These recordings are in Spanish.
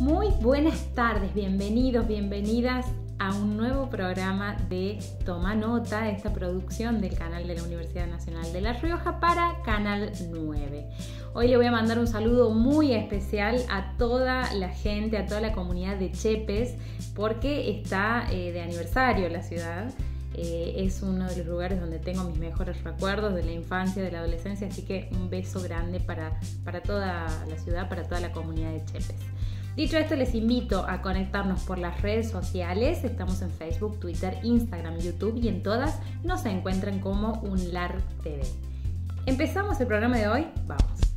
Muy buenas tardes, bienvenidos, bienvenidas a un nuevo programa de Toma Nota, esta producción del canal de la Universidad Nacional de La Rioja para Canal 9. Hoy le voy a mandar un saludo muy especial a toda la gente, a toda la comunidad de Chepes, porque está eh, de aniversario la ciudad. Eh, es uno de los lugares donde tengo mis mejores recuerdos de la infancia, de la adolescencia, así que un beso grande para, para toda la ciudad, para toda la comunidad de Chepes. Dicho esto, les invito a conectarnos por las redes sociales. Estamos en Facebook, Twitter, Instagram, YouTube y en todas nos encuentran como UNLAR TV. ¿Empezamos el programa de hoy? Vamos.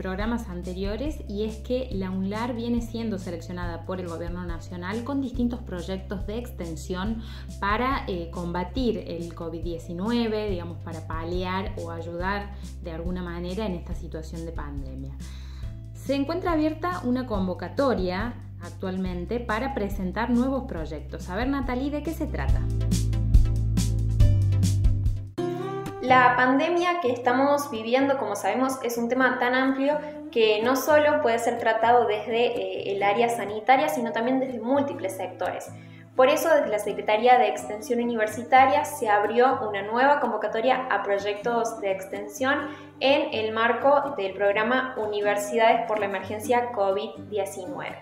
Programas anteriores y es que la UNLAR viene siendo seleccionada por el Gobierno Nacional con distintos proyectos de extensión para eh, combatir el COVID-19, digamos, para paliar o ayudar de alguna manera en esta situación de pandemia. Se encuentra abierta una convocatoria actualmente para presentar nuevos proyectos. A ver, Natalie, ¿de qué se trata? La pandemia que estamos viviendo, como sabemos, es un tema tan amplio que no solo puede ser tratado desde eh, el área sanitaria, sino también desde múltiples sectores. Por eso, desde la Secretaría de Extensión Universitaria se abrió una nueva convocatoria a proyectos de extensión en el marco del programa Universidades por la Emergencia COVID-19.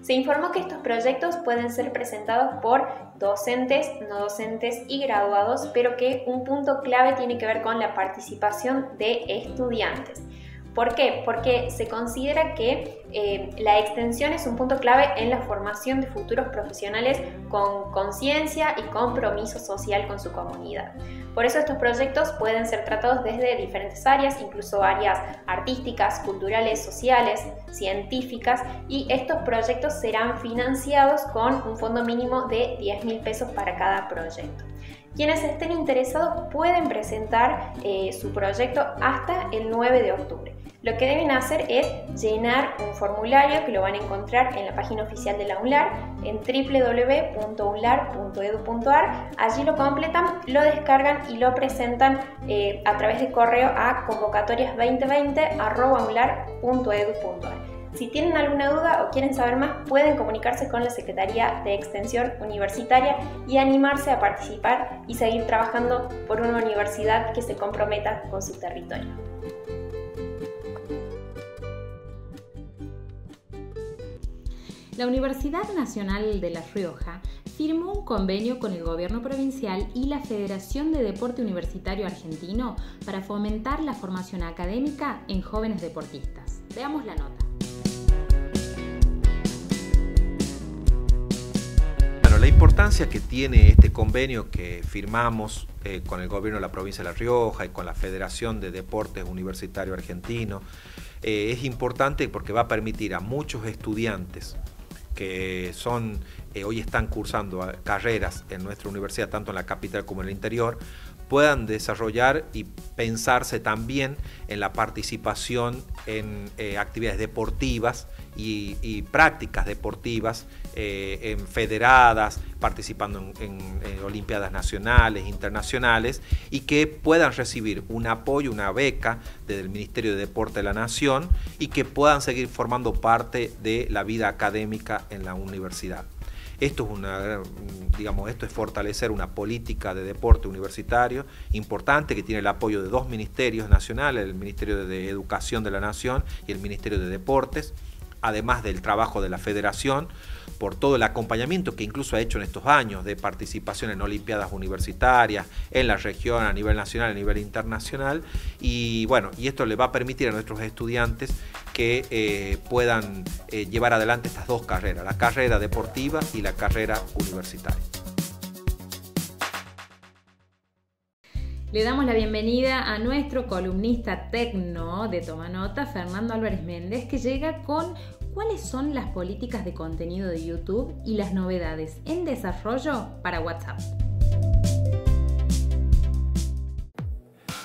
Se informó que estos proyectos pueden ser presentados por docentes, no docentes y graduados, pero que un punto clave tiene que ver con la participación de estudiantes. ¿Por qué? Porque se considera que eh, la extensión es un punto clave en la formación de futuros profesionales con conciencia y compromiso social con su comunidad. Por eso estos proyectos pueden ser tratados desde diferentes áreas, incluso áreas artísticas, culturales, sociales, científicas, y estos proyectos serán financiados con un fondo mínimo de 10 mil pesos para cada proyecto. Quienes estén interesados pueden presentar eh, su proyecto hasta el 9 de octubre. Lo que deben hacer es llenar un formulario que lo van a encontrar en la página oficial de la UNLAR en www.unlar.edu.ar. Allí lo completan, lo descargan y lo presentan eh, a través de correo a convocatorias2020.unlar.edu.ar. Si tienen alguna duda o quieren saber más, pueden comunicarse con la Secretaría de Extensión Universitaria y animarse a participar y seguir trabajando por una universidad que se comprometa con su territorio. La Universidad Nacional de La Rioja firmó un convenio con el gobierno provincial y la Federación de Deporte Universitario Argentino para fomentar la formación académica en jóvenes deportistas. Veamos la nota. Bueno, la importancia que tiene este convenio que firmamos eh, con el gobierno de la provincia de La Rioja y con la Federación de Deportes Universitario Argentino eh, es importante porque va a permitir a muchos estudiantes que son, eh, hoy están cursando carreras en nuestra universidad, tanto en la capital como en el interior, puedan desarrollar y pensarse también en la participación en eh, actividades deportivas y, prácticas deportivas eh, federadas, participando en, olimpiadas nacionales, internacionales, y que puedan recibir un apoyo, una beca desde el Ministerio de Deporte de la Nación y que puedan seguir formando parte de la vida académica en la universidad. Esto es una, digamos, esto es fortalecer una política de deporte universitario importante que tiene el apoyo de dos ministerios nacionales, el Ministerio de Educación de la Nación y el Ministerio de Deportes además del trabajo de la federación, por todo el acompañamiento que incluso ha hecho en estos años de participación en olimpiadas universitarias, en la región, a nivel nacional, a nivel internacional, y bueno, y esto le va a permitir a nuestros estudiantes que eh, puedan eh, llevar adelante estas dos carreras, la carrera deportiva y la carrera universitaria. Le damos la bienvenida a nuestro columnista tecno de Toma Nota, Fernando Álvarez Méndez, que llega con cuáles son las políticas de contenido de YouTube y las novedades en desarrollo para WhatsApp.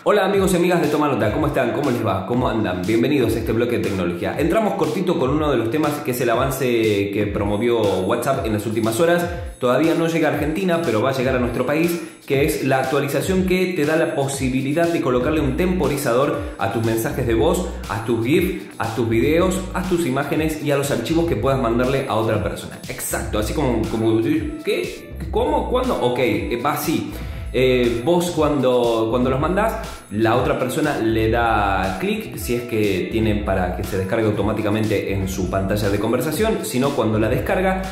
Hola amigos y amigas de Toma Nota, ¿cómo están? ¿Cómo les va? ¿Cómo andan? Bienvenidos a este bloque de tecnología. Entramos cortito con uno de los temas que es el avance que promovió WhatsApp en las últimas horas. Todavía no llega a Argentina, pero va a llegar a nuestro país que es la actualización que te da la posibilidad de colocarle un temporizador a tus mensajes de voz, a tus GIF, a tus videos, a tus imágenes y a los archivos que puedas mandarle a otra persona. Exacto, así como, como ¿qué? ¿Cómo? ¿Cuándo? Ok, va así. Eh, vos cuando, cuando los mandás, la otra persona le da clic si es que tiene para que se descargue automáticamente en su pantalla de conversación, si no cuando la descarga,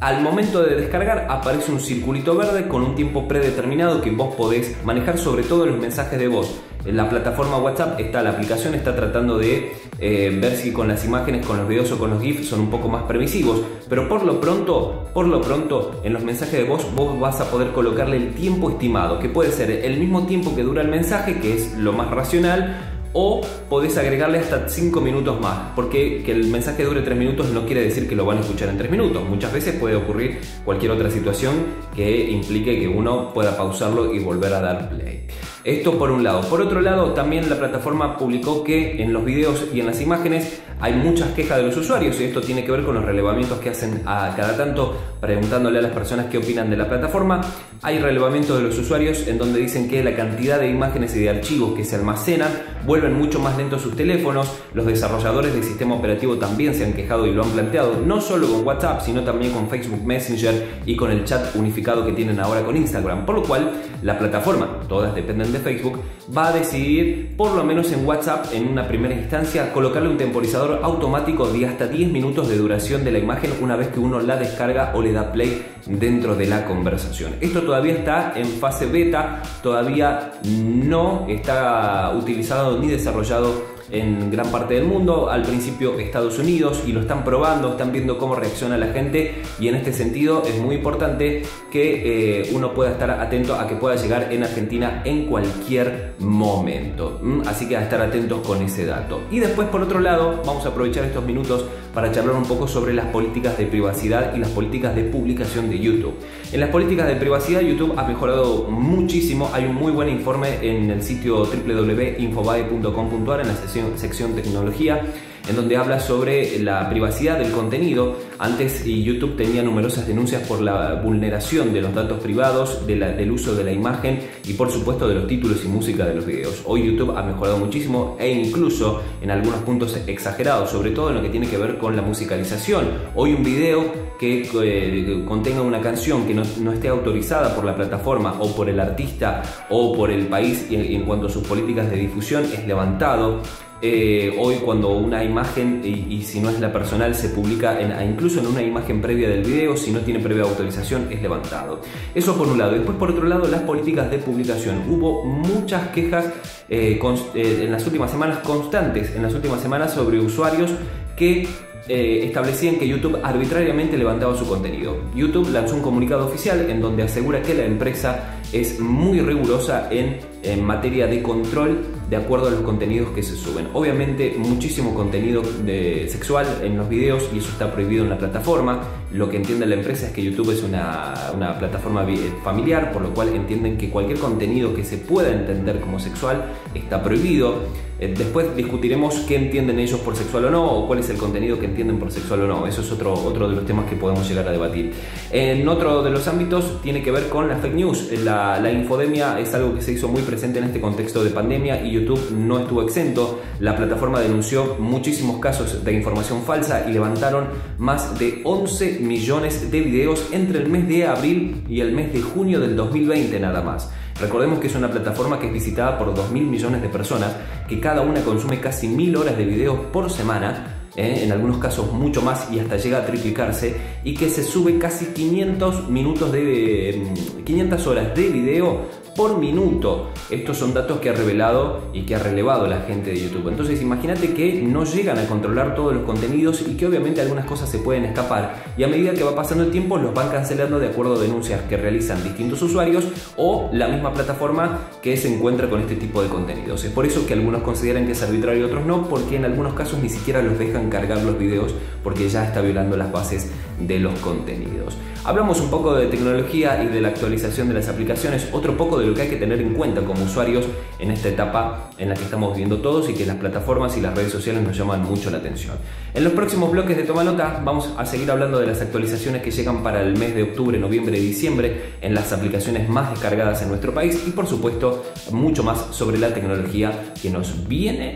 al momento de descargar aparece un circulito verde con un tiempo predeterminado que vos podés manejar sobre todo los mensajes de voz. En la plataforma WhatsApp está la aplicación, está tratando de eh, ver si con las imágenes, con los videos o con los GIFs son un poco más previsivos. Pero por lo pronto, por lo pronto, en los mensajes de voz vos vas a poder colocarle el tiempo estimado, que puede ser el mismo tiempo que dura el mensaje, que es lo más racional, o podés agregarle hasta 5 minutos más, porque que el mensaje dure 3 minutos no quiere decir que lo van a escuchar en 3 minutos. Muchas veces puede ocurrir cualquier otra situación que implique que uno pueda pausarlo y volver a dar play. Esto por un lado. Por otro lado, también la plataforma publicó que en los videos y en las imágenes hay muchas quejas de los usuarios y esto tiene que ver con los relevamientos que hacen a cada tanto preguntándole a las personas qué opinan de la plataforma. Hay relevamientos de los usuarios en donde dicen que la cantidad de imágenes y de archivos que se almacenan vuelven mucho más lentos sus teléfonos. Los desarrolladores del sistema operativo también se han quejado y lo han planteado, no solo con WhatsApp, sino también con Facebook Messenger y con el chat unificado que tienen ahora con Instagram. Por lo cual, la plataforma, todas dependen de Facebook, va a decidir, por lo menos en WhatsApp, en una primera instancia, colocarle un temporizador automático de hasta 10 minutos de duración de la imagen una vez que uno la descarga o le da play dentro de la conversación. Esto todavía está en fase beta, todavía no está utilizado ni desarrollado en gran parte del mundo, al principio Estados Unidos, y lo están probando, están viendo cómo reacciona la gente y en este sentido es muy importante que eh, uno pueda estar atento a que pueda llegar en Argentina en cualquier momento. Así que a estar atentos con ese dato. Y después por otro lado, vamos a aprovechar estos minutos para charlar un poco sobre las políticas de privacidad y las políticas de publicación de YouTube. En las políticas de privacidad YouTube ha mejorado muchísimo, hay un muy buen informe en el sitio www.infobae.com.ar en la sesión sección, tecnología, en donde habla sobre la privacidad del contenido. Antes YouTube tenía numerosas denuncias por la vulneración de los datos privados, del uso de la imagen y por supuesto de los títulos y música de los videos. Hoy YouTube ha mejorado muchísimo e incluso en algunos puntos exagerados, sobre todo en lo que tiene que ver con la musicalización. Hoy un video que eh, contenga una canción que no, esté autorizada por la plataforma o por el artista o por el país en cuanto a sus políticas de difusión es levantado eh, hoy cuando una imagen, y, si no es la personal, se publica incluso en una imagen previa del video, si no tiene previa autorización, es levantado. Eso por un lado. Después por otro lado, las políticas de publicación. Hubo muchas quejas eh, eh, en las últimas semanas constantes, en las últimas semanas sobre usuarios que establecían que YouTube arbitrariamente levantaba su contenido. YouTube lanzó un comunicado oficial en donde asegura que la empresa es muy rigurosa en, en materia de control de acuerdo a los contenidos que se suben. Obviamente muchísimo contenido de sexual en los videos y eso está prohibido en la plataforma. Lo que entiende la empresa es que YouTube es una, una plataforma familiar, por lo cual entienden que cualquier contenido que se pueda entender como sexual está prohibido. Eh, después discutiremos qué entienden ellos por sexual o no, o cuál es el contenido que entienden por sexual o no. Eso es otro, otro de los temas que podemos llegar a debatir. En otro de los ámbitos tiene que ver con la fake news. La, la infodemia es algo que se hizo muy presente en este contexto de pandemia y YouTube no estuvo exento. La plataforma denunció muchísimos casos de información falsa y levantaron más de 11 millones de videos entre el mes de abril y el mes de junio del 2020 nada más. Recordemos que es una plataforma que es visitada por 2.000 millones de personas, que cada una consume casi 1.000 horas de videos por semana, ¿eh? en algunos casos mucho más y hasta llega a triplicarse, y que se sube casi 500 minutos de 500 horas de video por minuto. Estos son datos que ha revelado y que ha relevado la gente de YouTube. Entonces imagínate que no llegan a controlar todos los contenidos y que obviamente algunas cosas se pueden escapar y a medida que va pasando el tiempo los van cancelando de acuerdo a denuncias que realizan distintos usuarios o la misma plataforma que se encuentra con este tipo de contenidos. Es por eso que algunos consideran que es arbitrario y otros no, porque en algunos casos ni siquiera los dejan cargar los videos porque ya está violando las bases de los contenidos. Hablamos un poco de tecnología y de la actualización de las aplicaciones, otro poco de lo que hay que tener en cuenta como usuarios en esta etapa en la que estamos viviendo todos y que las plataformas y las redes sociales nos llaman mucho la atención. En los próximos bloques de Toma Nota vamos a seguir hablando de las actualizaciones que llegan para el mes de octubre, noviembre y diciembre en las aplicaciones más descargadas en nuestro país y por supuesto mucho más sobre la tecnología que nos viene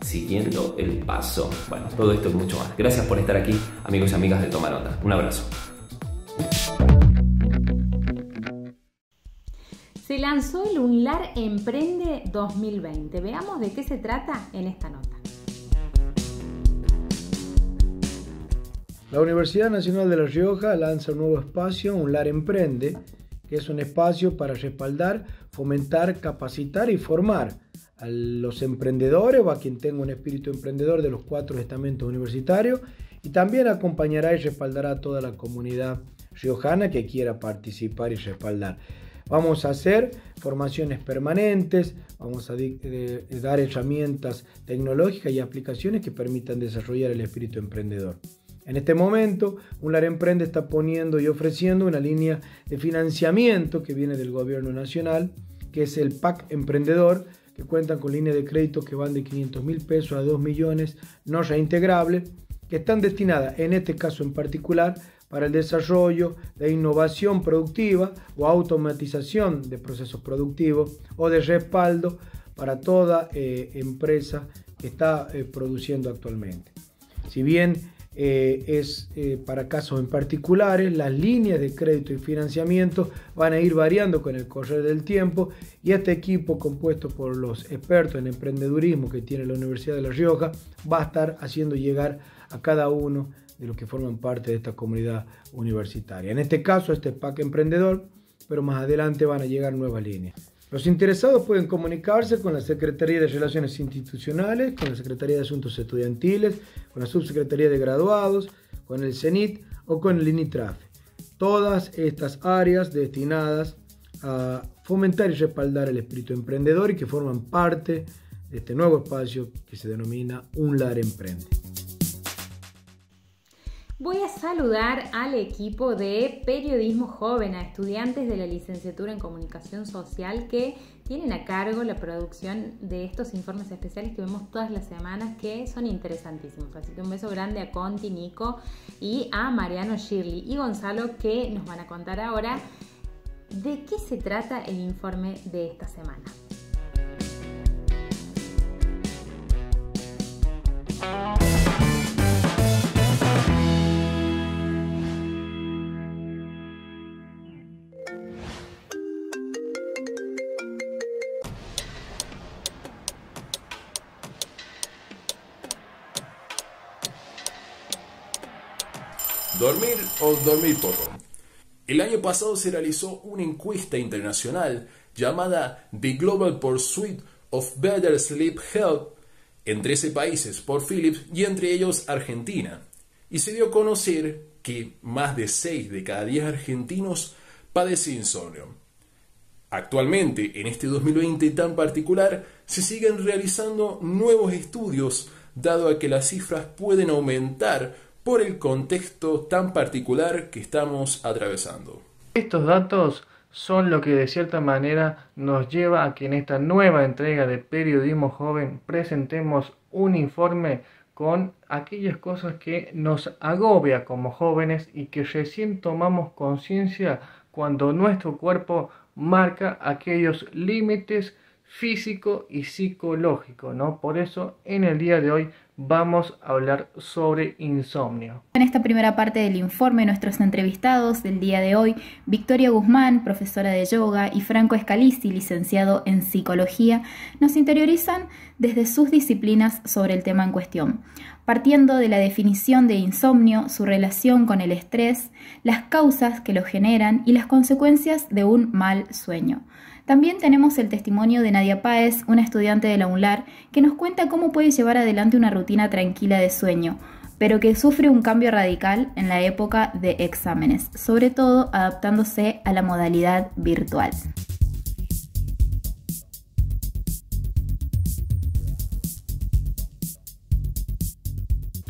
siguiendo el paso. Bueno, todo esto y mucho más. Gracias por estar aquí, amigos y amigas de Toma Nota. Un abrazo. Se lanzó el UNLAR Emprende 2020. Veamos de qué se trata en esta nota. La Universidad Nacional de La Rioja lanza un nuevo espacio, UNLAR Emprende, que es un espacio para respaldar, fomentar, capacitar y formar a los emprendedores o a quien tenga un espíritu emprendedor de los cuatro estamentos universitarios y también acompañará y respaldará a toda la comunidad riojana que quiera participar y respaldar. Vamos a hacer formaciones permanentes, vamos a eh, dar herramientas tecnológicas y aplicaciones que permitan desarrollar el espíritu emprendedor. En este momento, UNLAR Emprende está poniendo y ofreciendo una línea de financiamiento que viene del gobierno nacional, que es el PAC Emprendedor, que cuentan con líneas de crédito que van de 500 mil pesos a 2 millones no reintegrables, que están destinadas, en este caso en particular, para el desarrollo de innovación productiva o automatización de procesos productivos o de respaldo para toda eh, empresa que está eh, produciendo actualmente. Si bien eh, es eh, para casos en particulares, las líneas de crédito y financiamiento van a ir variando con el correr del tiempo y este equipo compuesto por los expertos en emprendedurismo que tiene la Universidad de La Rioja va a estar haciendo llegar a cada uno de los que forman parte de esta comunidad universitaria. En este caso, este PAC emprendedor, pero más adelante van a llegar nuevas líneas. Los interesados pueden comunicarse con la Secretaría de Relaciones Institucionales, con la Secretaría de Asuntos Estudiantiles, con la Subsecretaría de Graduados, con el CENIT o con el INITRAFE. Todas estas áreas destinadas a fomentar y respaldar el espíritu emprendedor y que forman parte de este nuevo espacio que se denomina Un Lar Emprende. Voy a saludar al equipo de periodismo joven, a estudiantes de la licenciatura en comunicación social que tienen a cargo la producción de estos informes especiales que vemos todas las semanas que son interesantísimos. Así que un beso grande a Conti, Nico y a Mariano Shirley y Gonzalo que nos van a contar ahora de qué se trata el informe de esta semana. ¿Dormir o dormir poco? El año pasado se realizó una encuesta internacional llamada The Global Pursuit of Better Sleep Health en 13 países por Philips y entre ellos Argentina. Y se dio a conocer que más de 6 de cada 10 argentinos padecen insomnio. Actualmente, en este 2020 tan particular, se siguen realizando nuevos estudios, dado a que las cifras pueden aumentar por el contexto tan particular que estamos atravesando. Estos datos son lo que de cierta manera nos lleva a que en esta nueva entrega de Periodismo Joven presentemos un informe con aquellas cosas que nos agobia como jóvenes y que recién tomamos conciencia cuando nuestro cuerpo marca aquellos límites físico y psicológico, ¿no? Por eso en el día de hoy vamos a hablar sobre insomnio. En esta primera parte del informe, nuestros entrevistados del día de hoy, Victoria Guzmán, profesora de yoga, y Franco Escalisi, licenciado en psicología, nos interiorizan desde sus disciplinas sobre el tema en cuestión, partiendo de la definición de insomnio, su relación con el estrés, las causas que lo generan y las consecuencias de un mal sueño. También tenemos el testimonio de Nadia Páez, una estudiante de la UNLAR, que nos cuenta cómo puede llevar adelante una rutina tranquila de sueño, pero que sufre un cambio radical en la época de exámenes, sobre todo adaptándose a la modalidad virtual.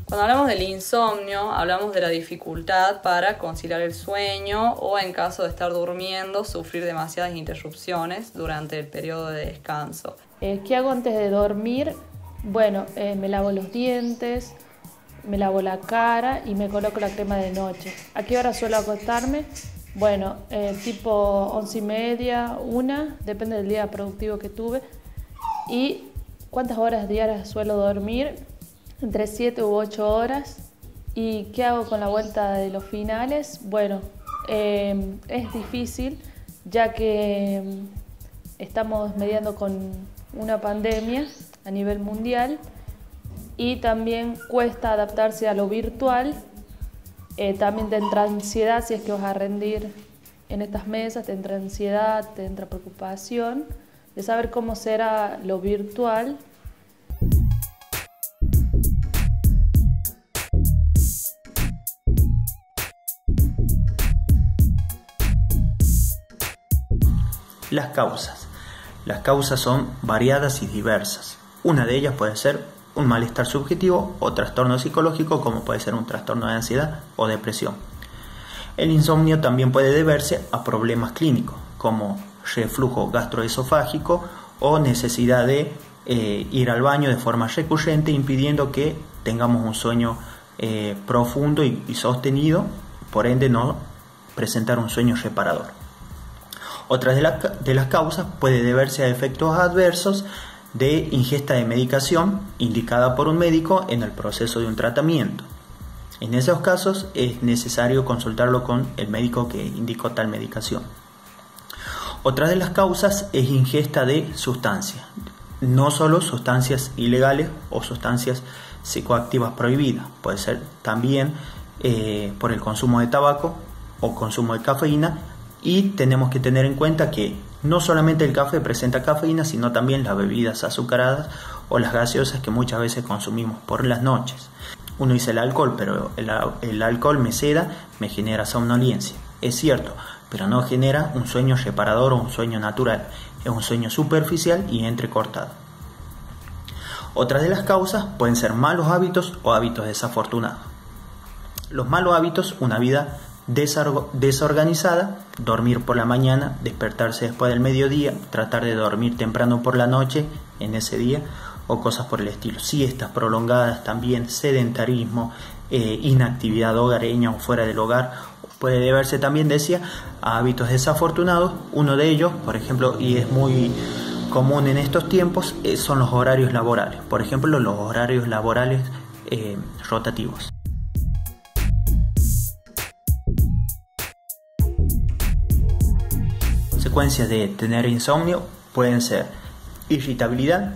Cuando hablamos del insomnio, hablamos de la dificultad para conciliar el sueño o en caso de estar durmiendo, sufrir demasiadas interrupciones durante el periodo de descanso. Eh, ¿Qué hago antes de dormir? Bueno, eh, me lavo los dientes, me lavo la cara y me coloco la crema de noche. ¿A qué hora suelo acostarme? Bueno, eh, tipo once y media, una, depende del día productivo que tuve. ¿Y cuántas horas diarias suelo dormir? Entre 7 u 8 horas. ¿Y qué hago con la vuelta de los finales? Bueno, em, es difícil ya que em, estamos mediando con una pandemia a nivel mundial y también cuesta adaptarse a lo virtual. Eh, también te entra ansiedad si es que vas a rendir en estas mesas, te entra ansiedad, te entra preocupación de saber cómo será lo virtual Las causas. Las causas son variadas y diversas. Una de ellas puede ser un malestar subjetivo o trastorno psicológico como puede ser un trastorno de ansiedad o depresión. El insomnio también puede deberse a problemas clínicos como reflujo gastroesofágico o necesidad de eh, ir al baño de forma recurrente impidiendo que tengamos un sueño eh, profundo y sostenido, por ende no presentar un sueño reparador. Otra de, las causas puede deberse a efectos adversos de ingesta de medicación indicada por un médico en el proceso de un tratamiento. En esos casos es necesario consultarlo con el médico que indicó tal medicación. Otra de las causas es ingesta de sustancias, no solo sustancias ilegales o sustancias psicoactivas prohibidas, puede ser también eh, por el consumo de tabaco o consumo de cafeína y tenemos que tener en cuenta que no solamente el café presenta cafeína, sino también las bebidas azucaradas o las gaseosas que muchas veces consumimos por las noches. Uno dice el alcohol, pero el, alcohol me seda, me genera somnolencia. Es cierto, pero no genera un sueño reparador o un sueño natural. Es un sueño superficial y entrecortado. Otras de las causas pueden ser malos hábitos o hábitos desafortunados. Los malos hábitos, una vida desorganizada, dormir por la mañana, despertarse después del mediodía, tratar de dormir temprano por la noche en ese día o cosas por el estilo. Siestas prolongadas también, sedentarismo, eh, inactividad hogareña o fuera del hogar. Puede deberse también, decía, a hábitos desafortunados. Uno de ellos, por ejemplo, y es muy común en estos tiempos, eh, son los horarios laborales. Por ejemplo, los horarios laborales eh, rotativos. Consecuencias de tener insomnio pueden ser irritabilidad,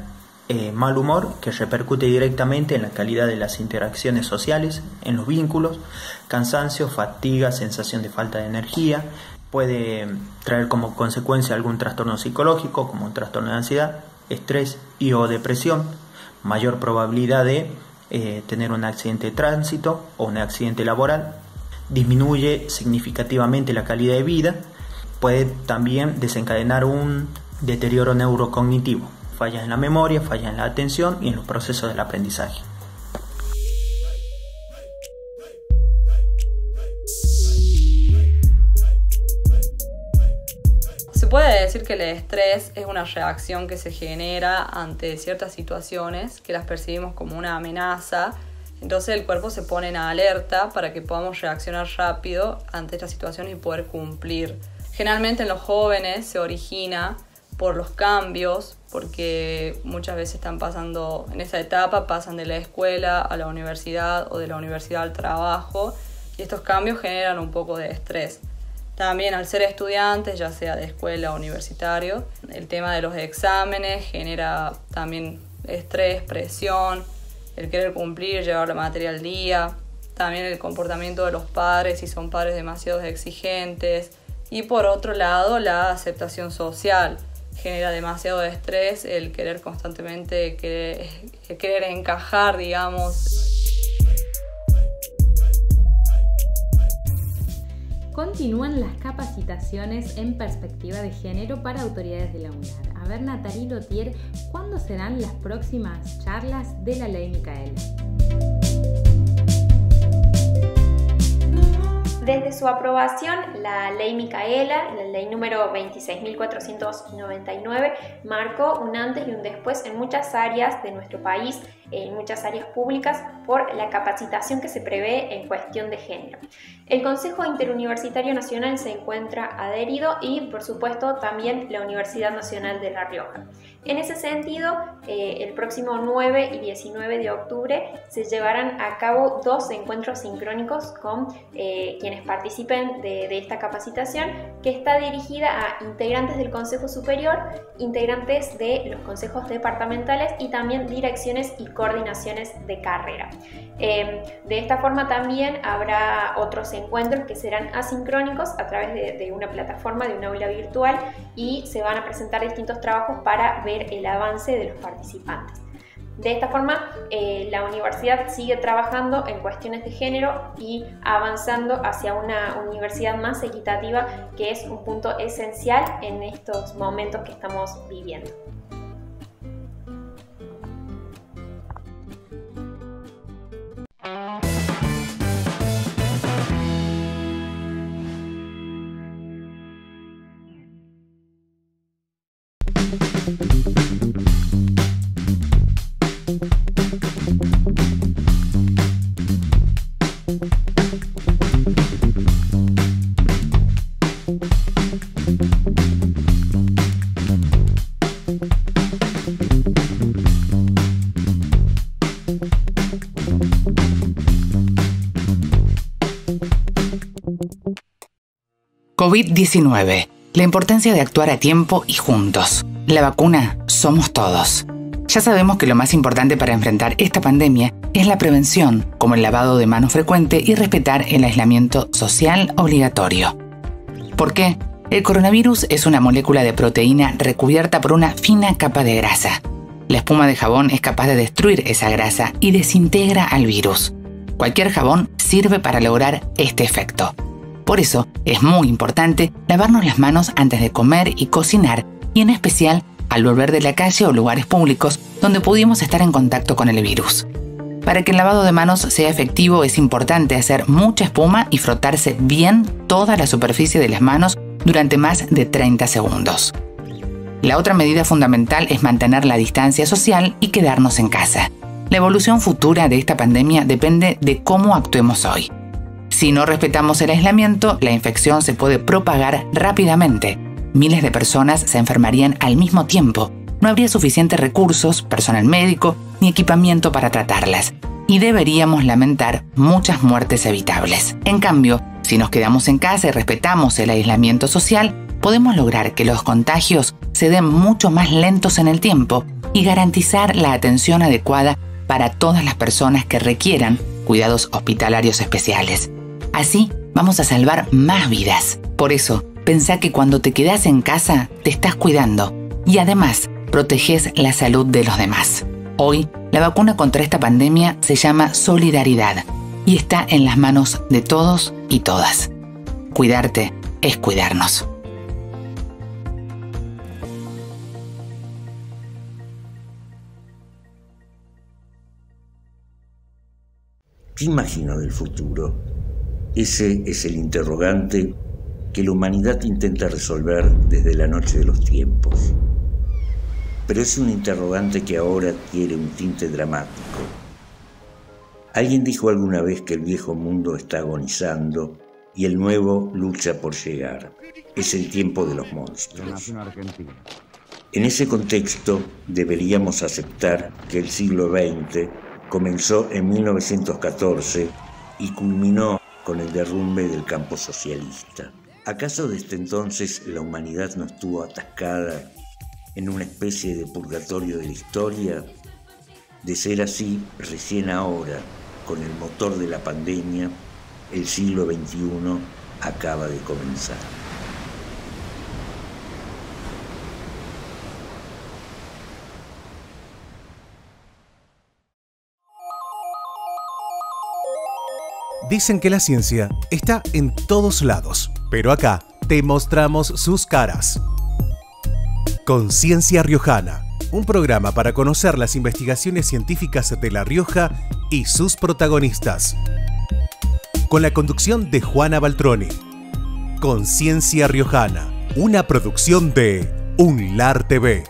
eh, mal humor que repercute directamente en la calidad de las interacciones sociales, en los vínculos, cansancio, fatiga, sensación de falta de energía, puede traer como consecuencia algún trastorno psicológico como un trastorno de ansiedad, estrés y o depresión, mayor probabilidad de eh, tener un accidente de tránsito o un accidente laboral, disminuye significativamente la calidad de vida, puede también desencadenar un deterioro neurocognitivo, fallas en la memoria, fallas en la atención y en los procesos del aprendizaje. Se puede decir que el estrés es una reacción que se genera ante ciertas situaciones que las percibimos como una amenaza. Entonces el cuerpo se pone en alerta para que podamos reaccionar rápido ante esta situación y poder cumplir Generalmente en los jóvenes se origina por los cambios, porque muchas veces están pasando en esa etapa, pasan de la escuela a la universidad o de la universidad al trabajo y estos cambios generan un poco de estrés. También al ser estudiantes, ya sea de escuela o universitario, el tema de los exámenes genera también estrés, presión, el querer cumplir, llevar la materia al día, también el comportamiento de los padres, si son padres demasiado exigentes, y por otro lado, la aceptación social genera demasiado estrés el querer constantemente querer, querer encajar, digamos. Continúan las capacitaciones en perspectiva de género para autoridades de la UNAR. A ver, Natalie Lotier, ¿cuándo serán las próximas charlas de la ley Micaela? Desde su aprobación, la ley Micaela, la ley número 26.499, marcó un antes y un después en muchas áreas de nuestro país, en muchas áreas públicas, por la capacitación que se prevé en cuestión de género. El Consejo Interuniversitario Nacional se encuentra adherido y, por supuesto, también la Universidad Nacional de La Rioja. En ese sentido, eh, el próximo 9 y 19 de octubre se llevarán a cabo dos encuentros sincrónicos con eh, quienes participen de, esta capacitación, que está dirigida a integrantes del Consejo Superior, integrantes de los consejos departamentales y también direcciones y coordinaciones de carrera. Em, de esta forma también habrá otros encuentros que serán asincrónicos a través de, una plataforma, de una aula virtual y se van a presentar distintos trabajos para ver el avance de los participantes. De esta forma, eh, la universidad sigue trabajando en cuestiones de género y avanzando hacia una universidad más equitativa, que es un punto esencial en estos momentos que estamos viviendo. COVID-19. La importancia de actuar a tiempo y juntos. La vacuna somos todos. Ya sabemos que lo más importante para enfrentar esta pandemia es la prevención, como el lavado de manos frecuente y respetar el aislamiento social obligatorio. ¿Por qué? El coronavirus es una molécula de proteína recubierta por una fina capa de grasa. La espuma de jabón es capaz de destruir esa grasa y desintegra al virus. Cualquier jabón sirve para lograr este efecto. Por eso es muy importante lavarnos las manos antes de comer y cocinar y en especial al volver de la calle o lugares públicos donde pudimos estar en contacto con el virus. Para que el lavado de manos sea efectivo es importante hacer mucha espuma y frotarse bien toda la superficie de las manos durante más de 30 segundos. La otra medida fundamental es mantener la distancia social y quedarnos en casa. La evolución futura de esta pandemia depende de cómo actuemos hoy. Si no respetamos el aislamiento, la infección se puede propagar rápidamente. Miles de personas se enfermarían al mismo tiempo. No habría suficientes recursos, personal médico ni equipamiento para tratarlas. Y deberíamos lamentar muchas muertes evitables. En cambio, si nos quedamos en casa y respetamos el aislamiento social, podemos lograr que los contagios se den mucho más lentos en el tiempo y garantizar la atención adecuada para todas las personas que requieran cuidados hospitalarios especiales. Así vamos a salvar más vidas. Por eso, pensá que cuando te quedas en casa te estás cuidando y además proteges la salud de los demás. Hoy, la vacuna contra esta pandemia se llama Solidaridad y está en las manos de todos y todas. Cuidarte es cuidarnos. ¿Qué imagino del futuro? Ese es el interrogante que la humanidad intenta resolver desde la noche de los tiempos. Pero es un interrogante que ahora adquiere un tinte dramático. Alguien dijo alguna vez que el viejo mundo está agonizando y el nuevo lucha por llegar. Es el tiempo de los monstruos. En ese contexto deberíamos aceptar que el siglo XX comenzó en 1914 y culminó con el derrumbe del campo socialista. ¿Acaso desde entonces la humanidad no estuvo atascada en una especie de purgatorio de la historia? De ser así, recién ahora, con el motor de la pandemia, el siglo XXI acaba de comenzar. Dicen que la ciencia está en todos lados, pero acá te mostramos sus caras. Conciencia Riojana, un programa para conocer las investigaciones científicas de La Rioja y sus protagonistas. con la conducción de Juana Baltroni. Conciencia Riojana, una producción de UNLAR TV.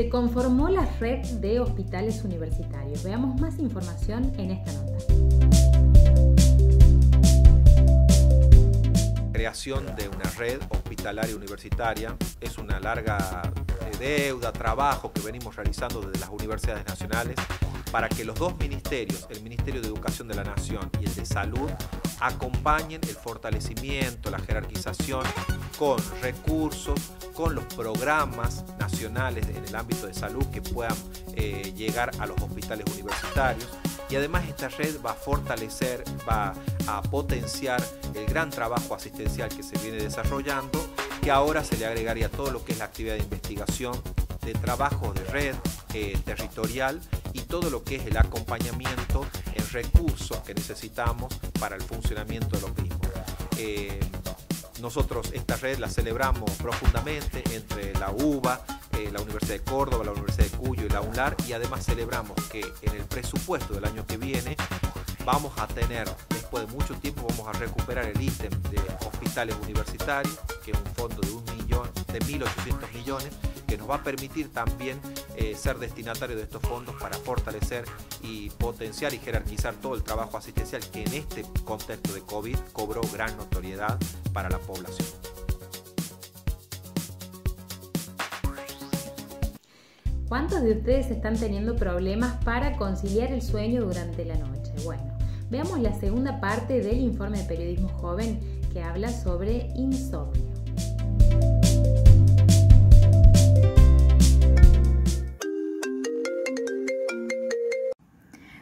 Se conformó la red de hospitales universitarios. Veamos más información en esta nota. creación de una red hospitalaria universitaria es una larga eh, deuda, trabajo que venimos realizando desde las universidades nacionales para que los dos ministerios, el Ministerio de Educación de la Nación y el de Salud, acompañen el fortalecimiento, la jerarquización con recursos, con los programas nacionales en el ámbito de salud que puedan eh, llegar a los hospitales universitarios. Y además esta red va a fortalecer, va a potenciar el gran trabajo asistencial que se viene desarrollando, que ahora se le agregaría todo lo que es la actividad de investigación, de trabajo de red eh, territorial y todo lo que es el acompañamiento en recursos que necesitamos para el funcionamiento de los mismos. Eh, nosotros esta red la celebramos profundamente entre la UBA, eh, la Universidad de Córdoba, la Universidad de Cuyo y la UNLAR y además celebramos que en el presupuesto del año que viene vamos a tener, después de mucho tiempo, vamos a recuperar el ítem de hospitales universitarios, que es un fondo de un millón, de 1.800 millones, que nos va a permitir también eh, ser destinatario de estos fondos para fortalecer y potenciar y jerarquizar todo el trabajo asistencial que en este contexto de COVID cobró gran notoriedad para la población. ¿Cuántos de ustedes están teniendo problemas para conciliar el sueño durante la noche? Bueno, veamos la segunda parte del informe de periodismo joven que habla sobre insomnio.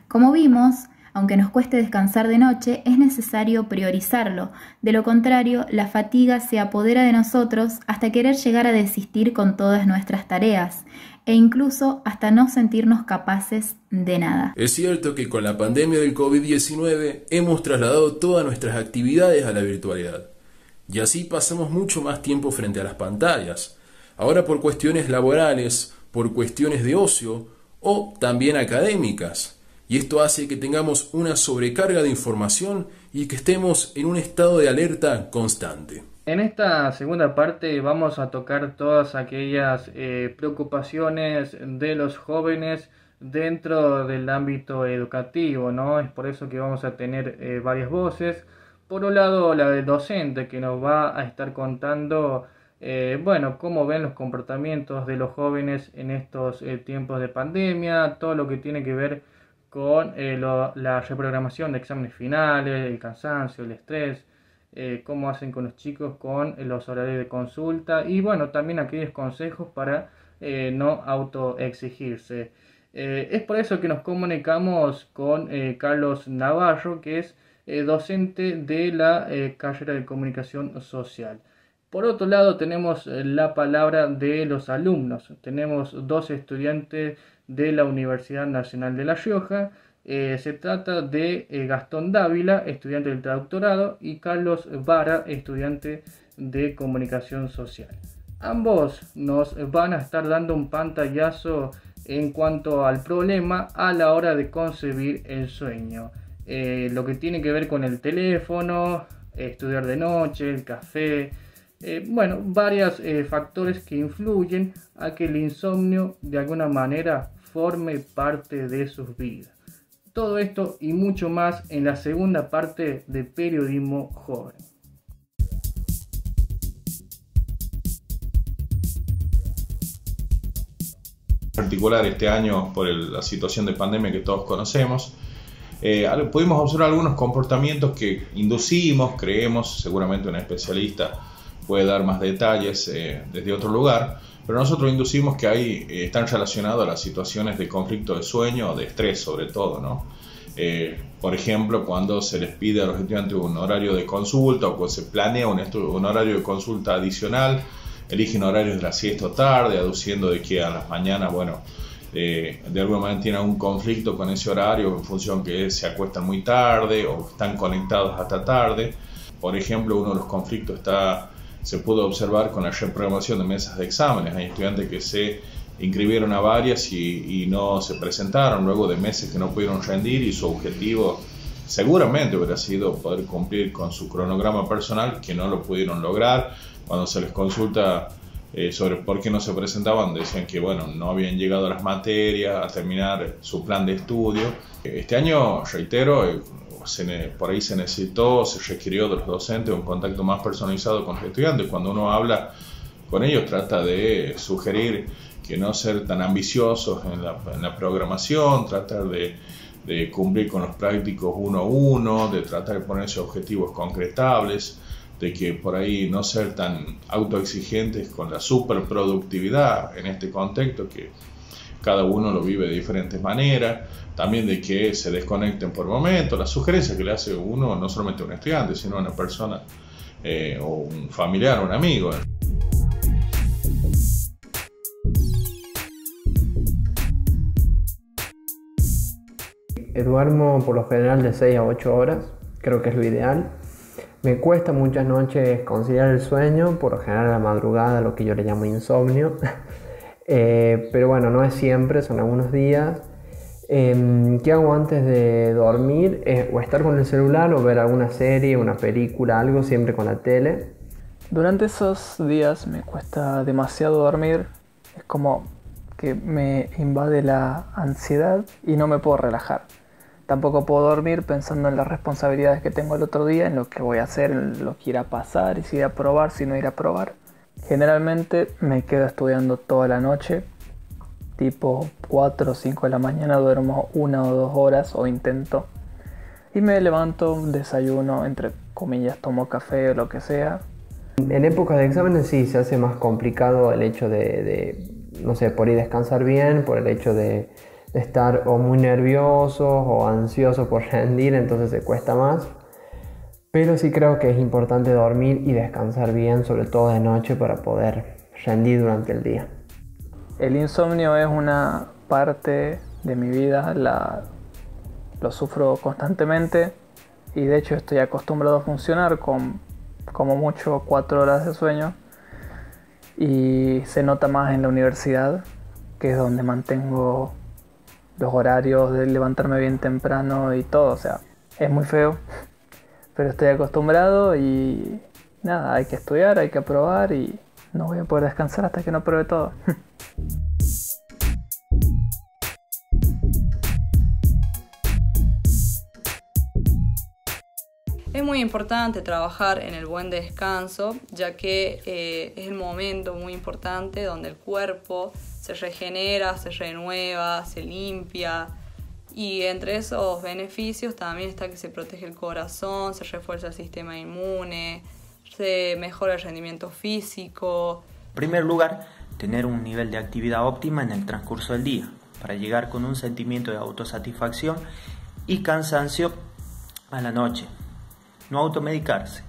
Como vimos, aunque nos cueste descansar de noche, es necesario priorizarlo. De lo contrario, la fatiga se apodera de nosotros hasta querer llegar a desistir con todas nuestras tareas e incluso hasta no sentirnos capaces de nada. Es cierto que con la pandemia del COVID-19 hemos trasladado todas nuestras actividades a la virtualidad. Y así pasamos mucho más tiempo frente a las pantallas. Ahora por cuestiones laborales, por cuestiones de ocio o también académicas y esto hace que tengamos una sobrecarga de información y que estemos en un estado de alerta constante. En esta segunda parte vamos a tocar todas aquellas eh, preocupaciones de los jóvenes dentro del ámbito educativo, ¿no? Es por eso que vamos a tener eh, varias voces. Por un lado, la del docente que nos va a estar contando, eh, bueno, cómo ven los comportamientos de los jóvenes en estos tiempos de pandemia, todo lo que tiene que ver con eh, la reprogramación de exámenes finales, el cansancio, el estrés, eh, cómo hacen con los chicos con los horarios de consulta y bueno, también aquellos consejos para eh, no autoexigirse. es por eso que nos comunicamos con Carlos Navarro, que es docente de la carrera de comunicación social. Por otro lado, tenemos la palabra de los alumnos. Tenemos dos estudiantes de la Universidad Nacional de La Rioja. Eh, se trata de eh, Gastón Dávila, estudiante del traductorado, y Carlos Vara, estudiante de comunicación social. Ambos nos van a estar dando un pantallazo en cuanto al problema a la hora de concebir el sueño. Eh, lo que tiene que ver con el teléfono, estudiar de noche, el café, bueno, varios factores que influyen a que el insomnio de alguna manera forme parte de sus vidas. Todo esto y mucho más en la segunda parte de Periodismo Joven. En particular este año por la situación de pandemia que todos conocemos, eh, pudimos observar algunos comportamientos que inducimos, creemos, seguramente un especialista puede dar más detalles eh, desde otro lugar, pero nosotros inducimos que ahí eh, están relacionados a las situaciones de conflicto de sueño o de estrés sobre todo, ¿no? Eh, por ejemplo, cuando se les pide a los estudiantes un horario de consulta o cuando se planea un, un horario de consulta adicional, eligen horarios de la siesta o tarde, aduciendo de que a las mañanas, bueno, eh, de alguna manera tienen algún conflicto con ese horario en función que se acuestan muy tarde o están conectados hasta tarde. Por ejemplo, uno de los conflictos está, se pudo observar con la reprogramación de mesas de exámenes. Hay estudiantes que se inscribieron a varias y, y no se presentaron luego de meses que no pudieron rendir y su objetivo seguramente hubiera sido poder cumplir con su cronograma personal que no lo pudieron lograr. Cuando se les consulta eh, sobre por qué no se presentaban, decían que bueno, no habían llegado a las materias, a terminar su plan de estudio. Este año, reitero, eh, por ahí se necesitó, se requirió de los docentes un contacto más personalizado con los estudiantes. Cuando uno habla con ellos, trata de sugerir que no ser tan ambiciosos en la, en la programación, tratar de, de cumplir con los prácticos uno a uno, de tratar de ponerse objetivos concretables de que por ahí no ser tan autoexigentes con la superproductividad en este contexto que cada uno lo vive de diferentes maneras, también de que se desconecten por momentos, la sugerencia que le hace uno, no solamente a un estudiante, sino a una persona eh, o un familiar un amigo. Duermo por lo general de 6 a 8 horas, creo que es lo ideal. Me cuesta muchas noches conciliar el sueño, por lo general a la madrugada, lo que yo le llamo insomnio. Eh, pero bueno, no es siempre, son algunos días. Em, ¿Qué hago antes de dormir? Eh, o estar con el celular o ver alguna serie, una película, algo, siempre con la tele. Durante esos días me cuesta demasiado dormir. Es como que me invade la ansiedad y no me puedo relajar. Tampoco puedo dormir pensando en las responsabilidades que tengo el otro día, en lo que voy a hacer, en lo que irá a pasar, si iré a probar, si no iré a probar. Generalmente me quedo estudiando toda la noche, tipo 4 o 5 de la mañana duermo una o dos horas o intento. Y me levanto, desayuno, entre comillas, tomo café o lo que sea. En época de exámenes sí se hace más complicado el hecho de, de no sé, por ir a descansar bien, por el hecho de estar o muy nerviosos o ansiosos por rendir, entonces se cuesta más. Pero sí creo que es importante dormir y descansar bien, sobre todo de noche, para poder rendir durante el día. El insomnio es una parte de mi vida, la, lo sufro constantemente y de hecho estoy acostumbrado a funcionar con como mucho cuatro horas de sueño y se nota más en la universidad, que es donde mantengo los horarios de levantarme bien temprano y todo, o sea, es muy feo, pero estoy acostumbrado y nada, hay que estudiar, hay que aprobar y no voy a poder descansar hasta que no pruebe todo. Es muy importante trabajar en el buen descanso, ya que eh, es el momento muy importante donde el cuerpo se regenera, se renueva, se limpia. Y entre esos beneficios también está que se protege el corazón, se refuerza el sistema inmune, se mejora el rendimiento físico. En primer lugar, tener un nivel de actividad óptima en el transcurso del día, para llegar con un sentimiento de autosatisfacción y cansancio a la noche. No automedicarse.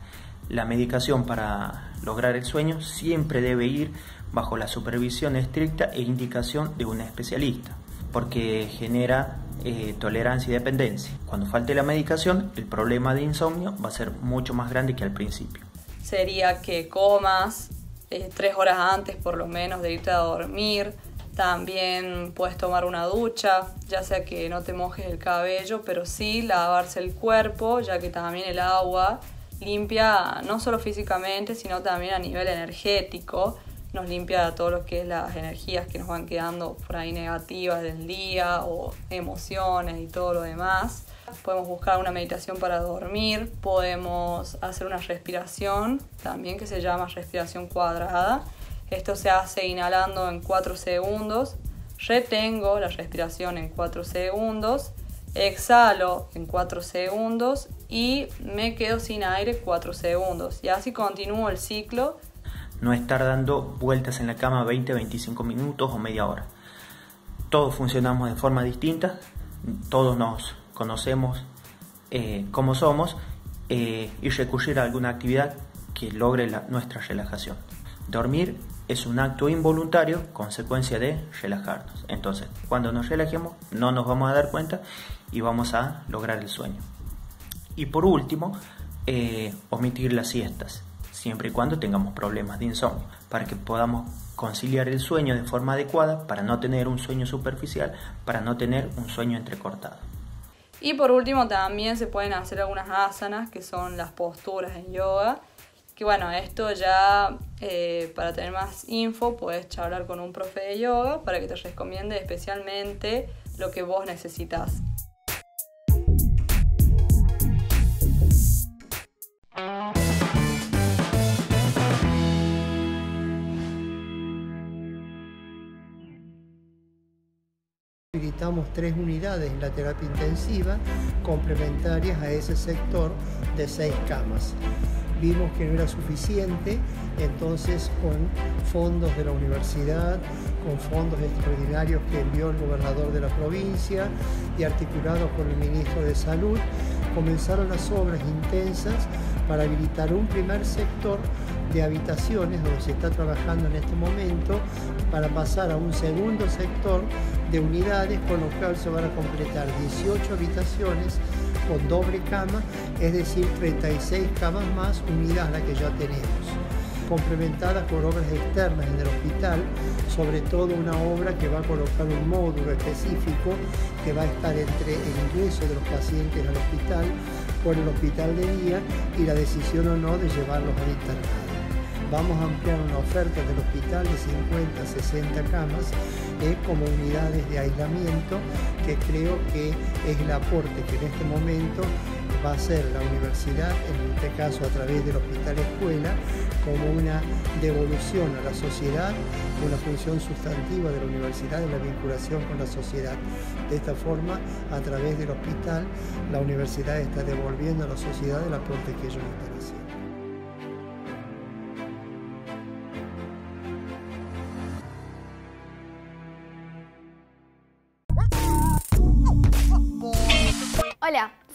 La medicación para lograr el sueño siempre debe ir bajo la supervisión estricta e indicación de un especialista, porque genera eh, tolerancia y dependencia. Cuando falte la medicación, el problema de insomnio va a ser mucho más grande que al principio. Sería que comas eh, tres horas antes por lo menos de irte a dormir. También puedes tomar una ducha, ya sea que no te mojes el cabello, pero sí lavarse el cuerpo, ya que también el agua limpia no solo físicamente, sino también a nivel energético nos limpia todo lo que es las energías que nos van quedando por ahí negativas del día o emociones y todo lo demás. Podemos buscar una meditación para dormir, podemos hacer una respiración también que se llama respiración cuadrada. Esto se hace inhalando en 4 segundos, retengo la respiración en 4 segundos, exhalo en 4 segundos y me quedo sin aire 4 segundos. Y así continúo el ciclo no estar dando vueltas en la cama 20, 25 minutos o media hora. Todos funcionamos de forma distinta, todos nos conocemos eh, como somos eh, y recurrir a alguna actividad que logre nuestra relajación. Dormir es un acto involuntario consecuencia de relajarnos. Entonces, cuando nos relajemos, no nos vamos a dar cuenta y vamos a lograr el sueño. Y por último, eh, omitir las siestas, siempre y cuando tengamos problemas de insomnio, para que podamos conciliar el sueño de forma adecuada, para no tener un sueño superficial, para no tener un sueño entrecortado. Y por último también se pueden hacer algunas asanas, que son las posturas en yoga, que bueno, esto ya eh, para tener más info puedes charlar con un profe de yoga para que te recomiende especialmente lo que vos necesitas. Habilitamos tres unidades en la terapia intensiva complementarias a ese sector de seis camas. Vimos que no era suficiente, entonces con fondos de la universidad, con fondos extraordinarios que envió el gobernador de la provincia y articulados con el ministro de Salud, comenzaron las obras intensas para habilitar un primer sector de habitaciones donde se está trabajando en este momento para pasar a un segundo sector de unidades con lo cual se van a completar 18 habitaciones con doble cama, es decir, 36 camas más unidas a la que ya tenemos, complementadas por obras externas en el hospital, sobre todo una obra que va a colocar un módulo específico que va a estar entre el ingreso de los pacientes al hospital por el hospital de día y la decisión o no de llevarlos al internado. Vamos a ampliar una oferta del hospital de 50 a 60 camas eh, como unidades de aislamiento, que creo que es el aporte que en este momento va a ser la universidad, en este caso a través del hospital escuela, como una devolución a la sociedad, una función sustantiva de la universidad en la vinculación con la sociedad. De esta forma, a través del hospital, la universidad está devolviendo a la sociedad el aporte que ellos están haciendo.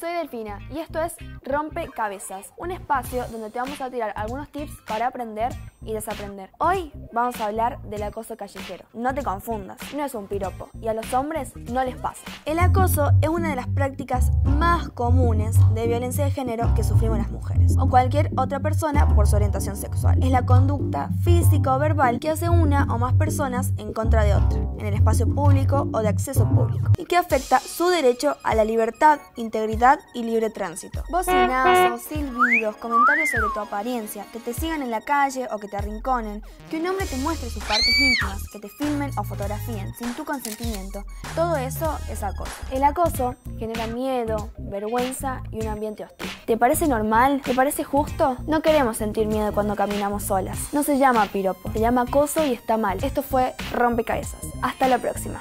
Soy Delfina y esto es Rompecabezas, un espacio donde te vamos a tirar algunos tips para aprender y desaprender. Hoy vamos a hablar del acoso callejero. No te confundas, no es un piropo y a los hombres no les pasa. El acoso es una de las prácticas más comunes de violencia de género que sufrimos las mujeres o cualquier otra persona por su orientación sexual. Es la conducta física o verbal que hace una o más personas en contra de otra, en el espacio público o de acceso público, y que afecta su derecho a la libertad, integridad y libre tránsito. Bocinazos, silbidos, comentarios sobre tu apariencia, que te sigan en la calle o que te arrinconen, que un hombre te muestre sus partes íntimas, que te filmen o fotografíen sin tu consentimiento, todo eso es acoso. El acoso genera miedo, vergüenza y un ambiente hostil. ¿Te parece normal? ¿Te parece justo? No queremos sentir miedo cuando caminamos solas. No se llama piropo, se llama acoso y está mal. Esto fue Rompecabezas. Hasta la próxima.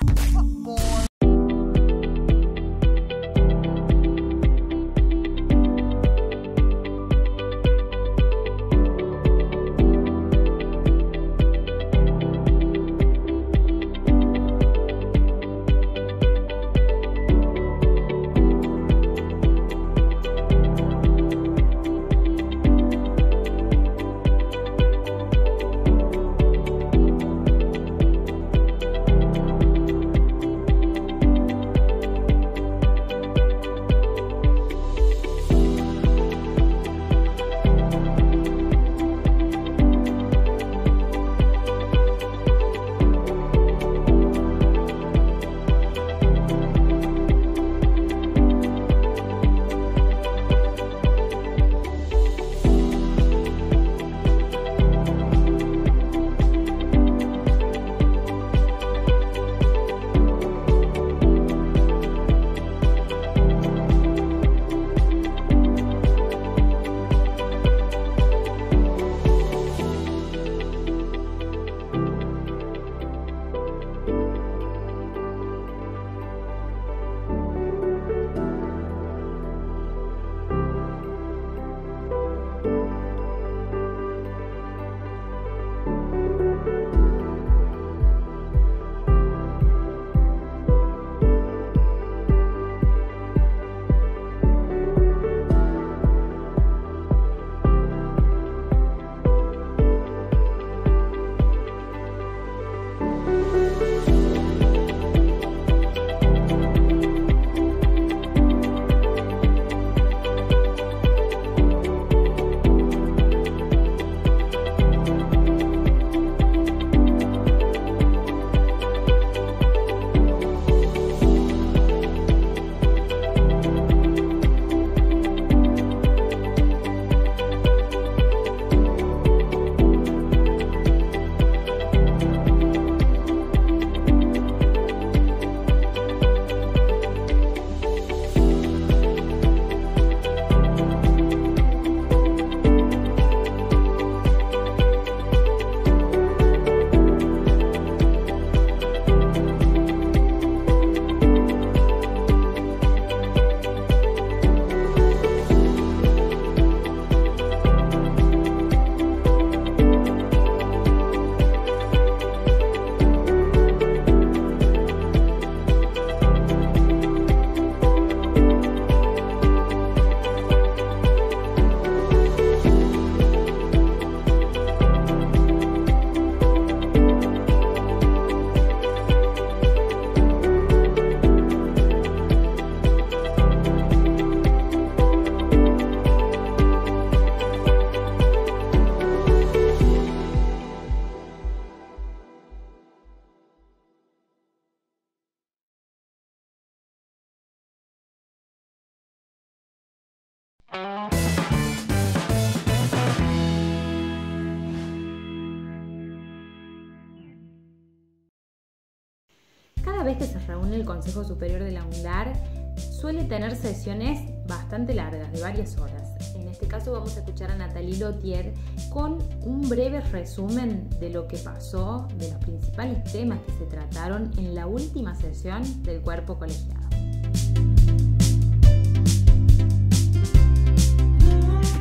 Consejo Superior de la UNLAR, suele tener sesiones bastante largas, de varias horas. En este caso vamos a escuchar a Nathalie Lotier con un breve resumen de lo que pasó, de los principales temas que se trataron en la última sesión del cuerpo colegiado.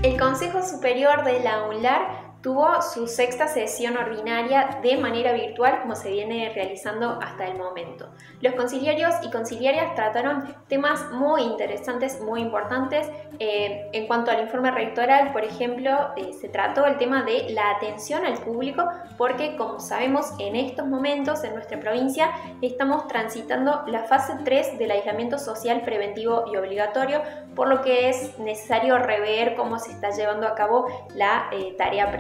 El Consejo Superior de la UNLAR tuvo su sexta sesión ordinaria de manera virtual como se viene realizando hasta el momento. Los conciliarios y conciliarias trataron temas muy interesantes, muy importantes. Eh, en cuanto al informe rectoral, por ejemplo, eh, se trató el tema de la atención al público porque como sabemos en estos momentos en nuestra provincia estamos transitando la fase 3 del aislamiento social preventivo y obligatorio, por lo que es necesario rever cómo se está llevando a cabo la eh, tarea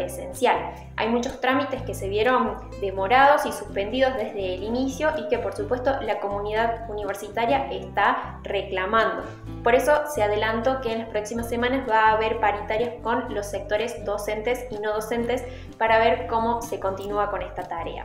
Hay muchos trámites que se vieron demorados y suspendidos desde el inicio y que por supuesto la comunidad universitaria está reclamando. Por eso se adelantó que en las próximas semanas va a haber paritarias con los sectores docentes y no docentes para ver cómo se continúa con esta tarea.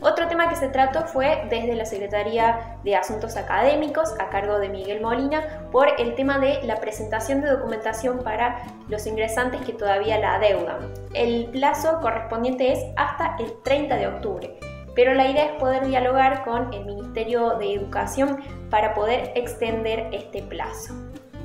Otro tema que se trató fue desde la Secretaría de Asuntos Académicos a cargo de Miguel Molina por el tema de la presentación de documentación para los ingresantes que todavía la adeudan. El plazo correspondiente es hasta el 30 de octubre, pero la idea es poder dialogar con el Ministerio de Educación para poder extender este plazo.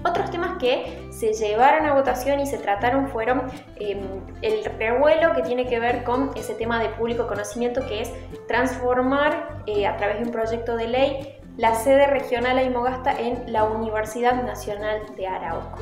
Otros temas que se llevaron a votación y se trataron fueron em, el revuelo que tiene que ver con ese tema de público conocimiento que es transformar eh, a través de un proyecto de ley la sede regional Aymogasta en la Universidad Nacional de Arauco.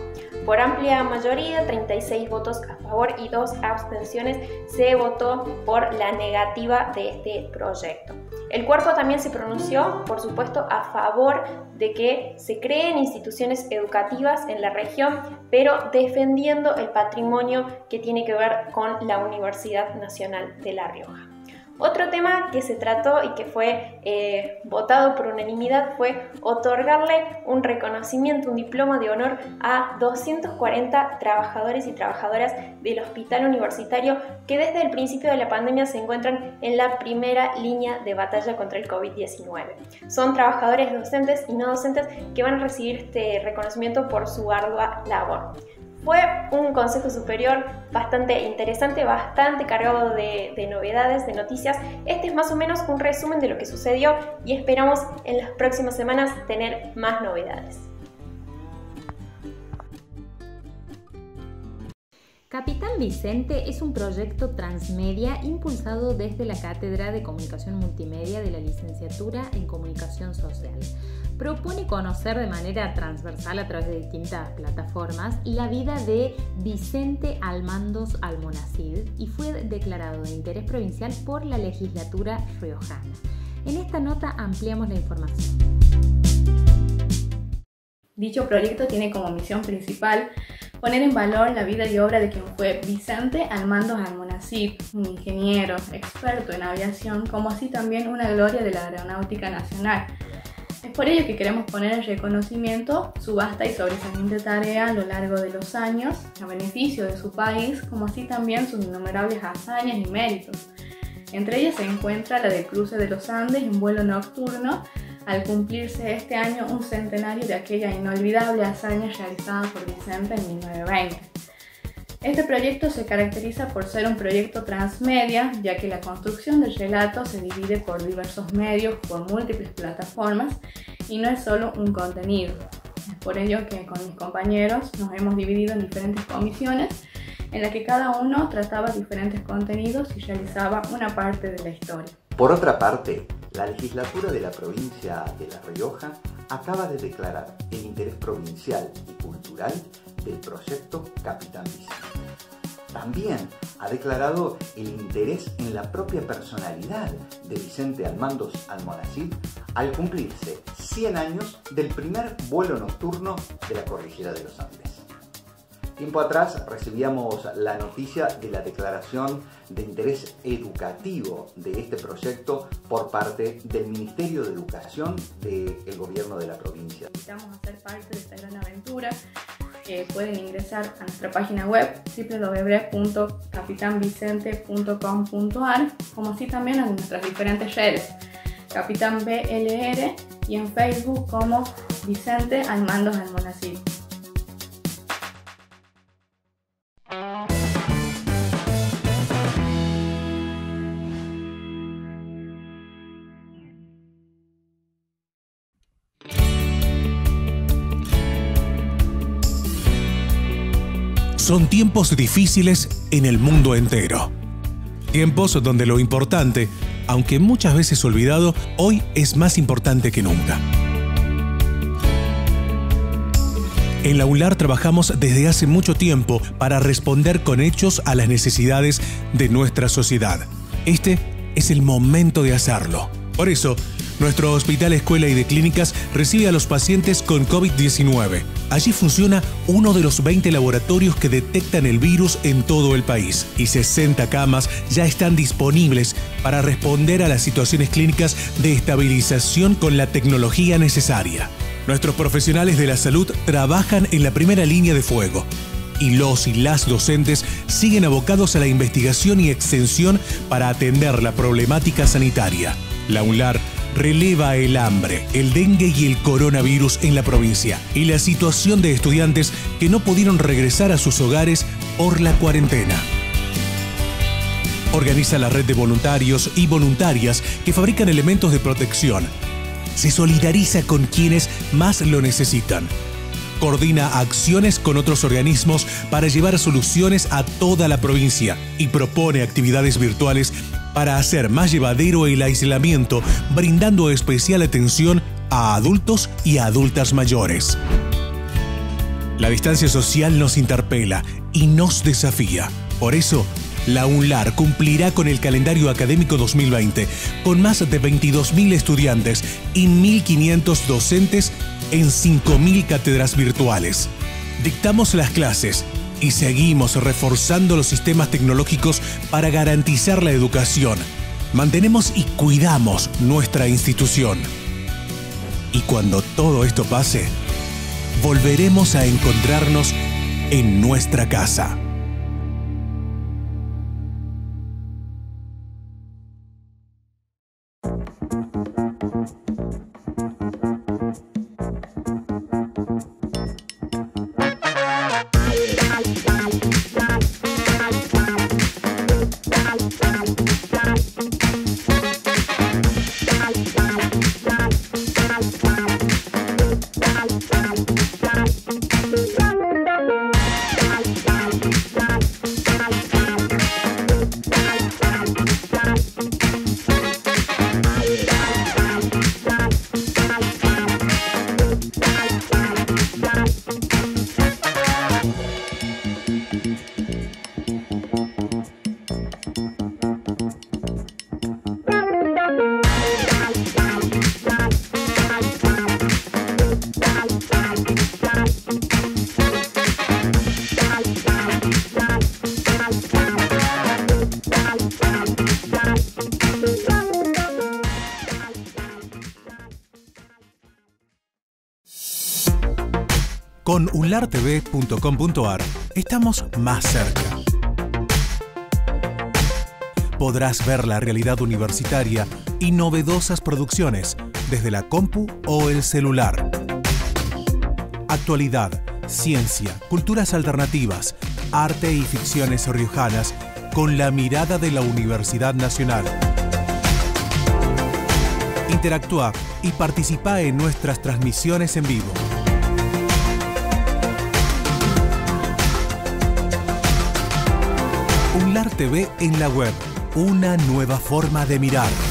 Por amplia mayoría, 36 votos a favor y 2 abstenciones, se votó por la negativa de este proyecto. El cuerpo también se pronunció, por supuesto, a favor de que se creen instituciones educativas en la región, pero defendiendo el patrimonio que tiene que ver con la Universidad Nacional de La Rioja. Otro tema que se trató y que fue eh, votado por unanimidad fue otorgarle un reconocimiento, un diploma de honor a 240 trabajadores y trabajadoras del hospital universitario que desde el principio de la pandemia se encuentran en la primera línea de batalla contra el COVID-19. Son trabajadores docentes y no docentes que van a recibir este reconocimiento por su ardua labor. Fue un consejo superior bastante interesante, bastante cargado de, novedades, de noticias. Este es más o menos un resumen de lo que sucedió y esperamos en las próximas semanas tener más novedades. Capitán Vicente es un proyecto transmedia impulsado desde la Cátedra de Comunicación Multimedia de la Licenciatura en Comunicación Social propone conocer de manera transversal a través de distintas plataformas la vida de Vicente Almandos Almonacid y fue declarado de interés provincial por la legislatura riojana. En esta nota ampliamos la información. Dicho proyecto tiene como misión principal poner en valor la vida y obra de quien fue Vicente Almandos Almonacid, un ingeniero experto en aviación, como así también una gloria de la aeronáutica nacional es por ello que queremos poner en reconocimiento su vasta y sobresaliente tarea a lo largo de los años a beneficio de su país, como así también sus innumerables hazañas y méritos. Entre ellas se encuentra la del cruce de los Andes en vuelo nocturno, al cumplirse este año un centenario de aquella inolvidable hazaña realizada por Vicente en 1920. Este proyecto se caracteriza por ser un proyecto transmedia, ya que la construcción del relato se divide por diversos medios, por múltiples plataformas y no es solo un contenido. Es por ello que con mis compañeros nos hemos dividido en diferentes comisiones en las que cada uno trataba diferentes contenidos y realizaba una parte de la historia. Por otra parte, la legislatura de la provincia de La Rioja acaba de declarar el interés provincial y cultural del proyecto Capitán Vicente. También ha declarado el interés en la propia personalidad de Vicente Almandos Almonacid al cumplirse 100 años del primer vuelo nocturno de la cordillera de los Andes. Tiempo atrás recibíamos la noticia de la declaración de interés educativo de este proyecto por parte del Ministerio de Educación del gobierno de la provincia. Invitamos a ser parte de esta gran aventura pueden ingresar a nuestra página web www.capitanvicente.com.ar, como así también a nuestras diferentes redes. Capitán BLR y en Facebook como Vicente Almandos Almonacid. Son tiempos difíciles en el mundo entero. Tiempos donde lo importante, aunque muchas veces olvidado, hoy es más importante que nunca. En la ULAR trabajamos desde hace mucho tiempo para responder con hechos a las necesidades de nuestra sociedad. Este es el momento de hacerlo. Por eso, nuestro hospital, escuela y de clínicas recibe a los pacientes con COVID-19. Allí funciona uno de los 20 laboratorios que detectan el virus en todo el país y 60 camas ya están disponibles para responder a las situaciones clínicas de estabilización con la tecnología necesaria. Nuestros profesionales de la salud trabajan en la primera línea de fuego y los y las docentes siguen abocados a la investigación y extensión para atender la problemática sanitaria. La UNLAR releva el hambre, el dengue y el coronavirus en la provincia y la situación de estudiantes que no pudieron regresar a sus hogares por la cuarentena. Organiza la red de voluntarios y voluntarias que fabrican elementos de protección. Se solidariza con quienes más lo necesitan. Coordina acciones con otros organismos para llevar soluciones a toda la provincia y propone actividades virtuales para hacer más llevadero el aislamiento, brindando especial atención a adultos y adultas mayores. La distancia social nos interpela y nos desafía. Por eso, la UNLAR cumplirá con el calendario académico 2020, con más de 22.000 estudiantes y 1.500 docentes en 5.000 cátedras virtuales. Dictamos las clases y seguimos reforzando los sistemas tecnológicos para garantizar la educación. Mantenemos y cuidamos nuestra institución. Y cuando todo esto pase, volveremos a encontrarnos en nuestra casa. unlartv.com.ar estamos más cerca. Podrás ver la realidad universitaria y novedosas producciones desde la compu o el celular. Actualidad, ciencia, culturas alternativas, arte y ficciones riojanas con la mirada de la Universidad Nacional. Interactúa y participa en nuestras transmisiones en vivo. Unlar TV en la web, una nueva forma de mirar.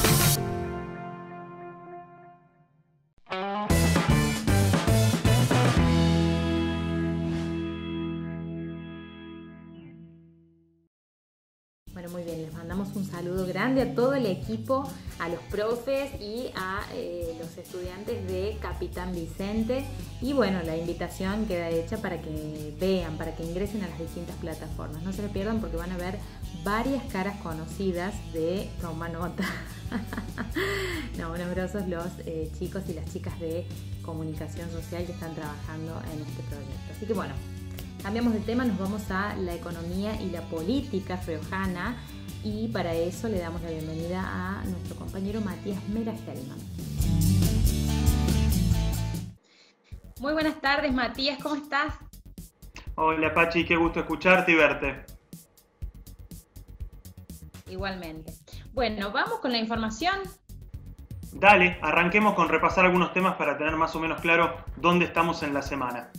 Todo el equipo, a los profes y a eh, los estudiantes de Capitán Vicente. Y bueno, la invitación queda hecha para que vean, para que ingresen a las distintas plataformas. No se lo pierdan porque van a ver varias caras conocidas de Toma Nota. no, unos grosos los eh, chicos y las chicas de comunicación social que están trabajando en este proyecto. Así que bueno, Cambiamos de tema, nos vamos a la economía y la política riojana. Y para eso le damos la bienvenida a nuestro compañero Matías Mera Gelman. Muy buenas tardes, Matías, ¿cómo estás? Hola, Pachi, qué gusto escucharte y verte. Igualmente. Bueno, vamos con la información. Dale, arranquemos con repasar algunos temas para tener más o menos claro dónde estamos en la semana.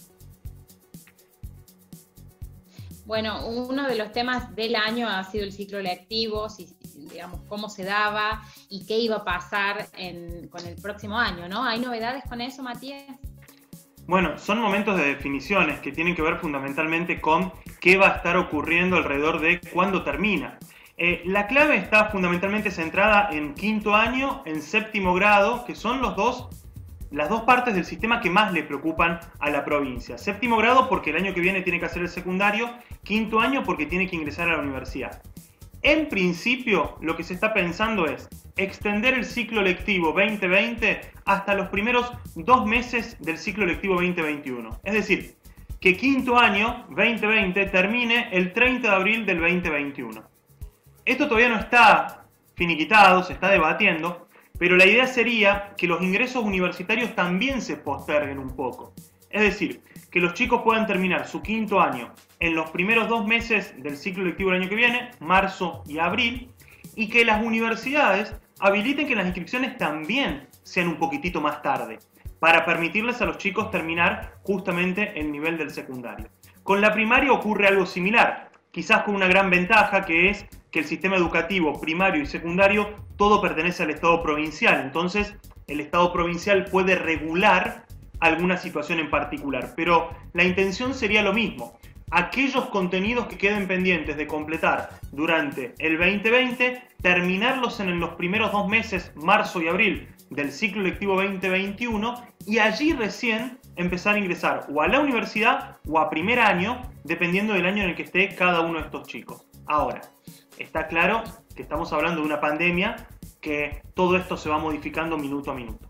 Bueno, uno de los temas del año ha sido el ciclo lectivo, si, digamos, cómo se daba y qué iba a pasar con el próximo año, ¿no? ¿Hay novedades con eso, Matías? Bueno, son momentos de definiciones que tienen que ver fundamentalmente con qué va a estar ocurriendo alrededor de cuándo termina. Eh, la clave está fundamentalmente centrada en quinto año, en séptimo grado, que son los dos las dos partes del sistema que más le preocupan a la provincia. Séptimo grado porque el año que viene tiene que hacer el secundario, quinto año porque tiene que ingresar a la universidad. En principio, lo que se está pensando es extender el ciclo lectivo 2020 hasta los primeros dos meses del ciclo lectivo 2021. Es decir, que quinto año 2020 termine el 30 de abril del 2021. Esto todavía no está finiquitado, se está debatiendo, pero la idea sería que los ingresos universitarios también se posterguen un poco. Es decir, que los chicos puedan terminar su quinto año en los primeros dos meses del ciclo lectivo del año que viene, marzo y abril, y que las universidades habiliten que las inscripciones también sean un poquitito más tarde, para permitirles a los chicos terminar justamente el nivel del secundario. Con la primaria ocurre algo similar, quizás con una gran ventaja que es que el sistema educativo primario y secundario todo pertenece al Estado provincial. Entonces, el Estado provincial puede regular alguna situación en particular. Pero la intención sería lo mismo. Aquellos contenidos que queden pendientes de completar durante el 2020, terminarlos en los primeros dos meses, marzo y abril del ciclo lectivo 2021, y allí recién empezar a ingresar o a la universidad o a primer año, dependiendo del año en el que esté cada uno de estos chicos. Ahora, está claro estamos hablando de una pandemia que todo esto se va modificando minuto a minuto.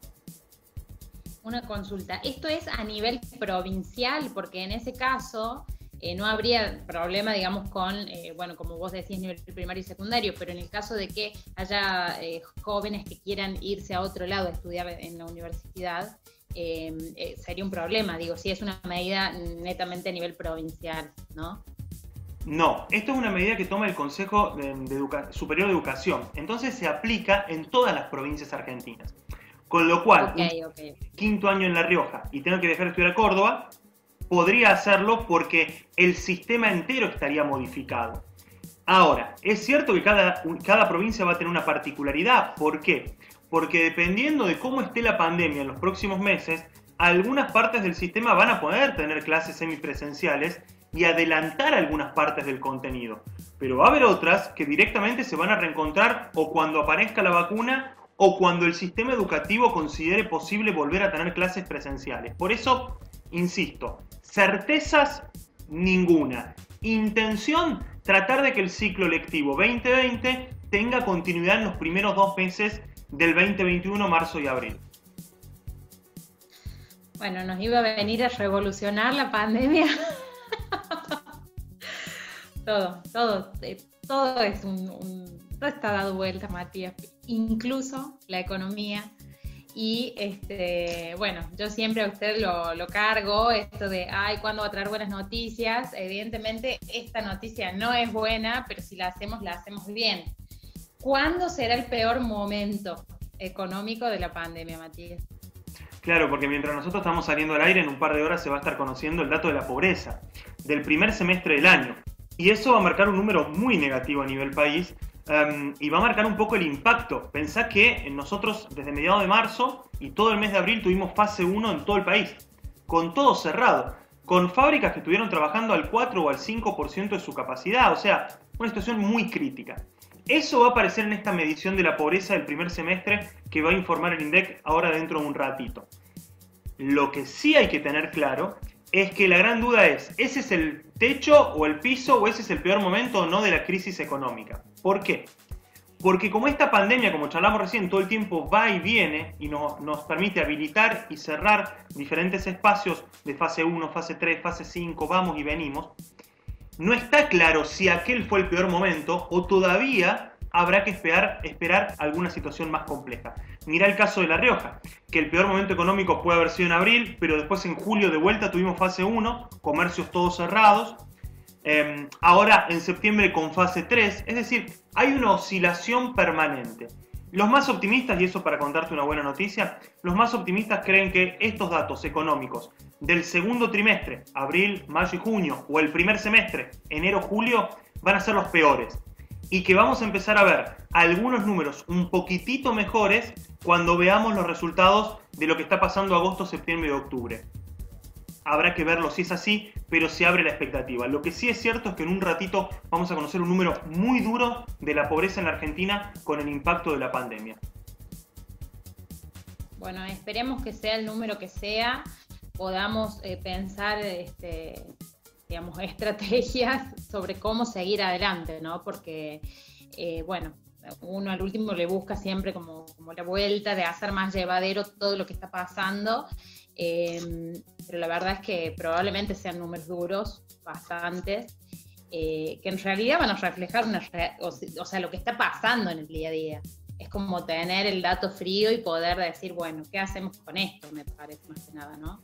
Una consulta, ¿esto es a nivel provincial? Porque en ese caso eh, no habría problema, digamos, con, eh, bueno, como vos decís, nivel primario y secundario, pero en el caso de que haya eh, jóvenes que quieran irse a otro lado a estudiar en la universidad, sería un problema, digo, si es una medida netamente a nivel provincial, ¿no? No, esto es una medida que toma el Consejo Superior de Educación, entonces se aplica en todas las provincias argentinas. Con lo cual, quinto año en La Rioja y tengo que dejar de estudiar a Córdoba, podría hacerlo porque el sistema entero estaría modificado. Ahora, es cierto que cada, cada provincia va a tener una particularidad. ¿Por qué? Porque dependiendo de cómo esté la pandemia en los próximos meses, algunas partes del sistema van a poder tener clases semipresenciales y adelantar algunas partes del contenido. Pero va a haber otras que directamente se van a reencontrar o cuando aparezca la vacuna o cuando el sistema educativo considere posible volver a tener clases presenciales. Por eso, insisto, certezas ninguna. Intención, tratar de que el ciclo lectivo 2020 tenga continuidad en los primeros dos meses del 2021, marzo y abril. Bueno, nos iba a venir a revolucionar la pandemia. todo, todo, eh, todo es un, todo está dado vuelta, Matías, incluso la economía. Y este, bueno, yo siempre a usted lo, lo, cargo, esto de, ay, ¿cuándo va a traer buenas noticias? Evidentemente, esta noticia no es buena, pero si la hacemos, la hacemos bien. ¿Cuándo será el peor momento económico de la pandemia, Matías? Claro, porque mientras nosotros estamos saliendo al aire, en un par de horas se va a estar conociendo el dato de la pobreza del primer semestre del año. Y eso va a marcar un número muy negativo a nivel país em, y va a marcar un poco el impacto. Pensá que nosotros desde mediados de marzo y todo el mes de abril tuvimos fase 1 en todo el país, con todo cerrado, con fábricas que estuvieron trabajando al 4 o al 5% de su capacidad, o sea, una situación muy crítica. Eso va a aparecer en esta medición de la pobreza del primer semestre que va a informar el INDEC ahora dentro de un ratito. Lo que sí hay que tener claro es que la gran duda es, ¿ese es el techo o el piso o ese es el peor momento o no de la crisis económica? ¿Por qué? Porque como esta pandemia, como charlamos recién, todo el tiempo va y viene y nos permite habilitar y cerrar diferentes espacios de fase 1, fase 3, fase 5, vamos y venimos, no está claro si aquel fue el peor momento o todavía habrá que esperar, esperar alguna situación más compleja. Mira el caso de La Rioja, que el peor momento económico puede haber sido en abril, pero después en julio de vuelta tuvimos fase 1, comercios todos cerrados. Em, ahora en septiembre con fase 3, es decir, hay una oscilación permanente. Los más optimistas, y eso para contarte una buena noticia, los más optimistas creen que estos datos económicos del segundo trimestre, abril, mayo y junio, o el primer semestre, enero, julio, van a ser los peores. Y que vamos a empezar a ver algunos números un poquitito mejores cuando veamos los resultados de lo que está pasando agosto, septiembre y octubre. Habrá que verlo si es así, pero se abre la expectativa. Lo que sí es cierto es que en un ratito vamos a conocer un número muy duro de la pobreza en la Argentina con el impacto de la pandemia. Bueno, esperemos que sea el número que sea, podamos eh, pensar, este, digamos, estrategias sobre cómo seguir adelante, ¿no? Porque, eh, bueno, uno al último le busca siempre como, como, la vuelta de hacer más llevadero todo lo que está pasando Em, pero la verdad es que probablemente sean números duros, bastantes, eh, que en realidad van a reflejar o sea, lo que está pasando en el día a día. Es como tener el dato frío y poder decir, bueno, ¿qué hacemos con esto? Me parece más que nada, ¿no?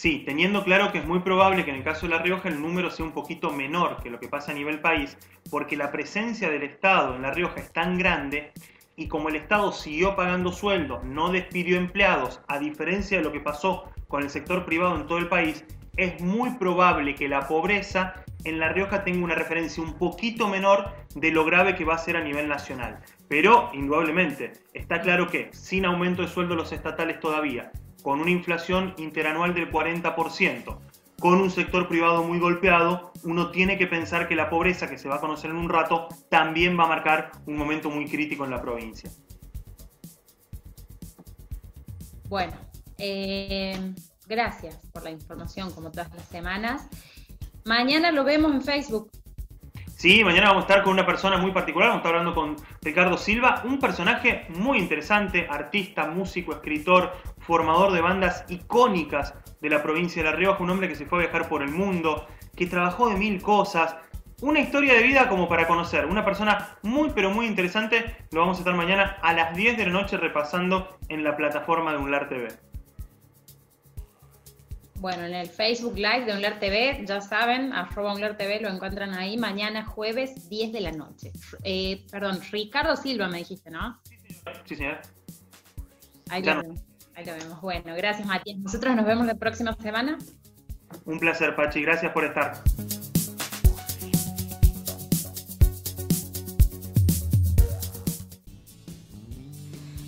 Sí, teniendo claro que es muy probable que en el caso de La Rioja el número sea un poquito menor que lo que pasa a nivel país, porque la presencia del Estado en La Rioja es tan grande y como el Estado siguió pagando sueldos, no despidió empleados, a diferencia de lo que pasó con el sector privado en todo el país, es muy probable que la pobreza en La Rioja tenga una referencia un poquito menor de lo grave que va a ser a nivel nacional. Pero, indudablemente, está claro que sin aumento de sueldo los estatales todavía, con una inflación interanual del 40%, con un sector privado muy golpeado, uno tiene que pensar que la pobreza, que se va a conocer en un rato, también va a marcar un momento muy crítico en la provincia. Bueno, eh, gracias por la información como todas las semanas. Mañana lo vemos en Facebook. Sí, mañana vamos a estar con una persona muy particular, vamos a estar hablando con Ricardo Silva, un personaje muy interesante, artista, músico, escritor, formador de bandas icónicas de la provincia de La Rioja, un hombre que se fue a viajar por el mundo, que trabajó de mil cosas, una historia de vida como para conocer, una persona muy pero muy interesante, lo vamos a estar mañana a las 10 de la noche repasando en la plataforma de Unlar TV. Bueno, en el Facebook Live de Unlar TV, ya saben, arroba Unlar TV, lo encuentran ahí mañana jueves 10 de la noche. Eh, perdón, Ricardo Silva me dijiste, ¿no? Sí, señor. Ahí lo, vemos, ahí lo vemos. Bueno, gracias Matías. Nosotros nos vemos la próxima semana. Un placer, Pachi. Gracias por estar.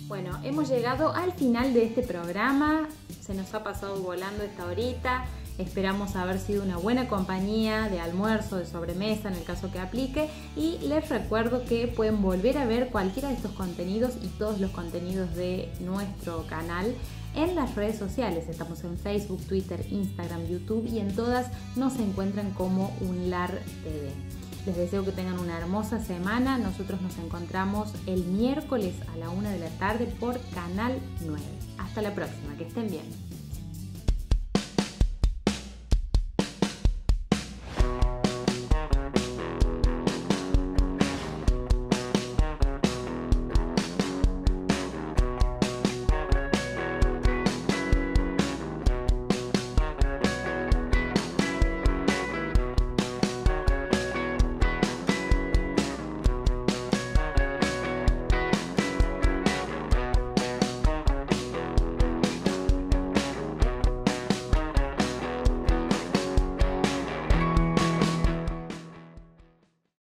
Bueno, hemos llegado al final de este programa se nos ha pasado volando esta horita. Esperamos haber sido una buena compañía de almuerzo, de sobremesa en el caso que aplique. Y les recuerdo que pueden volver a ver cualquiera de estos contenidos y todos los contenidos de nuestro canal en las redes sociales. Estamos en Facebook, Twitter, Instagram, YouTube y en todas nos encuentran como Unlar TV. Les deseo que tengan una hermosa semana. Nosotros nos encontramos el miércoles a la una de la tarde por Canal 9. Hasta la próxima, que estén bien.